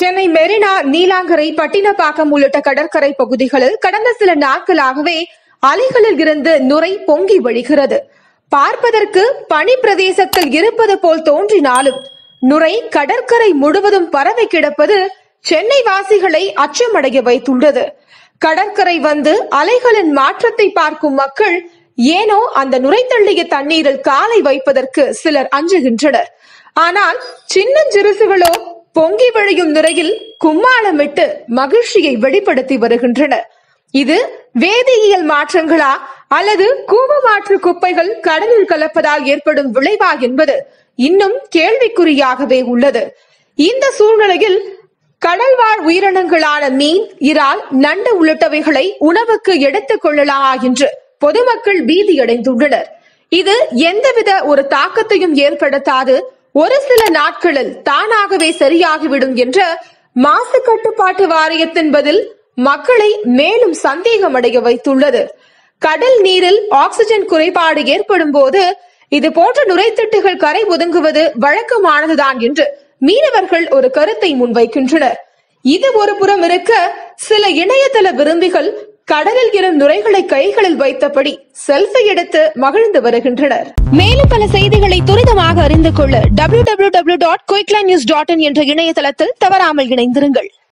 சென்னை மெரினா நீலாங்கரை பட்டினப்பாக்கம் உள்ளிட்ட கடற்கரை பகுதிகளில் கடந்த சில நாட்களாகவே அலைகளில் இருந்து நுரை பொங்கி வழிகிறது. பார்ப்பதற்கு பனி பிரதேசத்தில் இருப்பது போல் தோன்றினாலும் நுரை கடற்கரை முழுவதும் பரவி கிடப்பது சென்னை வாசிகளை அச்சமடைய வைத்துள்ளது. கடற்கரை வந்து அலைகளின் மாற்றத்தை பார்க்கும் மக்கள் ஏனோ அந்த நுரை தள்ளிய தண்ணீரில் காலை வைப்பதற்கு சிலர் அஞ்சுகின்றனர். ஆனால் சின்னஞ்சிறுசுகளோ பொங்கி வழியும் நிறையில் கும்மாளமிட்டு மகிழ்ச்சியை வெளிப்படுத்தி வருகின்றனர். இது வேதியியல் மாற்றங்களா அல்லது கூவமாற்று குப்பைகள் கடலில் கலப்பதால் ஏற்படும் விளைவா என்பது இன்னும் கேள்விக்குறியாகவே உள்ளது. இந்த சூழ்நிலையில் கடல்வாழ் உயிரினங்களான மீன் இறால் நண்டு உள்ளிட்டவைகளை உணவுக்கு எடுத்துக் கொள்ளலாமா என்று பொதுமக்கள் பீதியடைந்துள்ளனர். இது எந்தவித ஒரு தாக்கத்தையும் ஏற்படுத்தாது ஒரு சில நாட்களில் தானாகவே சரியாகிவிடும் என்ற மாசு கட்டுப்பாட்டு வாரியத்தின் பதில் மக்களை மேலும் சந்தேகமடைய வைத்துள்ளது. கடல் நீரில் ஆக்சிஜன் குறைபாடு ஏற்படும் போது இது போன்ற நுரைத்தட்டுகள் கரை ஒதுங்குவது வழக்கமானதுதான் என்று மீனவர்கள் ஒரு கருத்தை முன்வைக்கின்றனர். இது ஒரு புறம் இருக்க சில இணையதள விரும்பிகள் கடலில் இரும் நுரைகளை கைகளில் வைத்தபடி செல்ஃபி எடுத்து மகிழ்ந்து வருகின்றனர். மேலும் பல செய்திகளை துரிதமாக அறிந்து கொள்ள W W W dot quickline news dot in என்ற இணையதளத்தில் தவறாமல் இணைந்திருங்கள்.